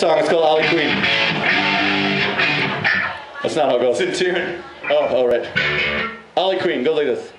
song. It's called Ollie Queen. That's not how it goes. It's in tune. Oh, all oh, right. Ollie Queen, go like this.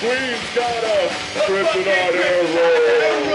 Queen's got a kryptonite arrow.